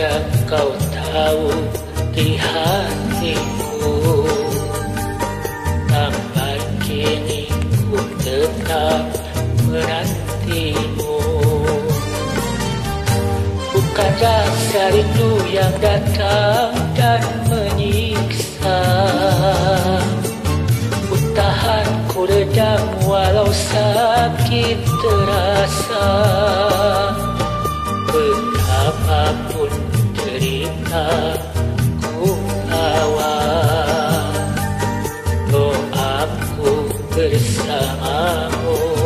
saja kau tahu di hatiku Sampai kini ku tetap menantimu Bukan rasa rindu yang datang dan menyiksa. Ku tahan, ku redam walau sakit terasa bersamamu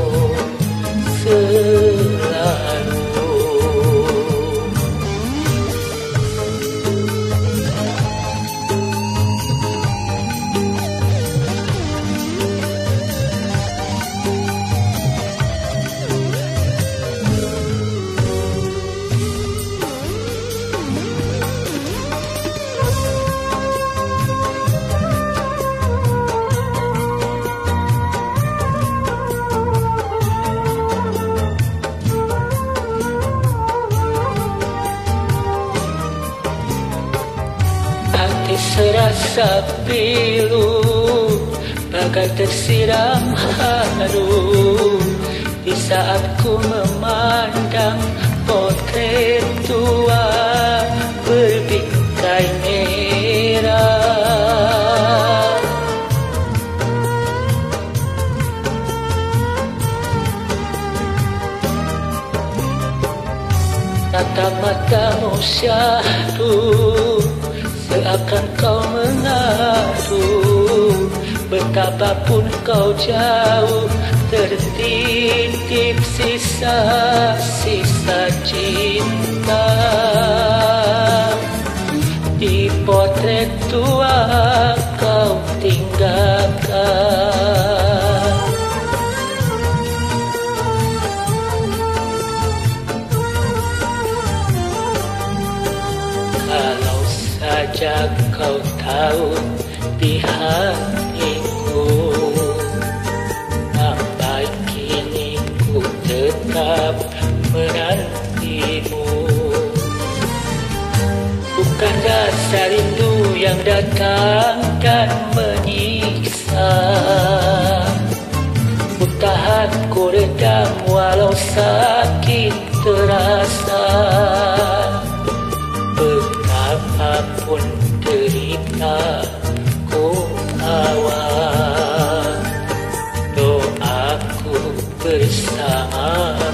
serasa pilu Bagai tersiram haru. Di saat ku memandang Potret tua Berbingkai merah. Tatap matamu syahdu Seakan kau mengadu Betapapun kau jauh Tertitip sisa-sisa cinta. Di potret tua kau tinggalkan saja kau tahu di hatiku Sampai kini ku tetap menantimu Bukan rasa rindu yang datang dan menyiksa. Ku tahan ku redam walau sakit terasa awal Doaku bersamamu